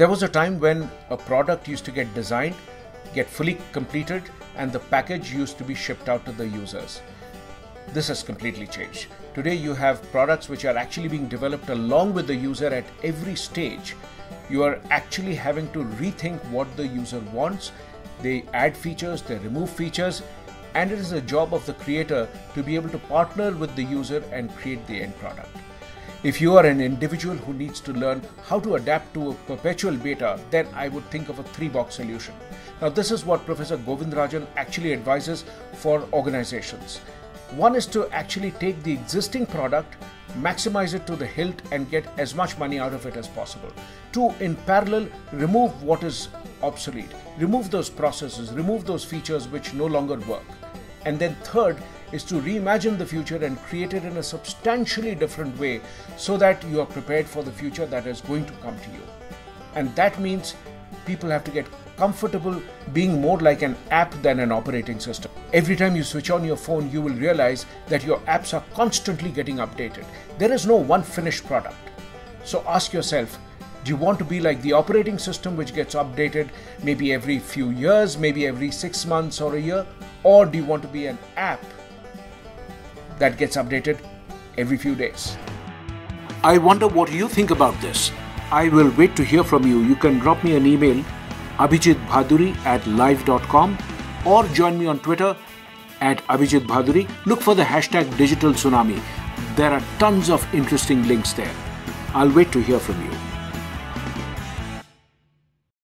There was a time when a product used to get designed, get fully completed, and the package used to be shipped out to the users. This has completely changed. Today, you have products which are actually being developed along with the user at every stage. You are actually having to rethink what the user wants. They add features, they remove features, and it is the job of the creator to be able to partner with the user and create the end product. If you are an individual who needs to learn how to adapt to a perpetual beta, then I would think of a three box solution. Now, this is what Professor Govindarajan actually advises for organizations. One is to actually take the existing product, maximize it to the hilt, and get as much money out of it as possible. Two, in parallel, remove what is obsolete, remove those processes, remove those features which no longer work. And then third is to reimagine the future and create it in a substantially different way so that you are prepared for the future that is going to come to you. And that means people have to get comfortable being more like an app than an operating system. Every time you switch on your phone, you will realize that your apps are constantly getting updated. There is no one finished product. So ask yourself, do you want to be like the operating system which gets updated maybe every few years, maybe every six months or a year? Or do you want to be an app that gets updated every few days? I wonder what you think about this. I will wait to hear from you. You can drop me an email abhijit bhaduri at live.com or join me on Twitter at Abhijit Bhaduri. Look for the hashtag digital tsunami. There are tons of interesting links there. I'll wait to hear from you.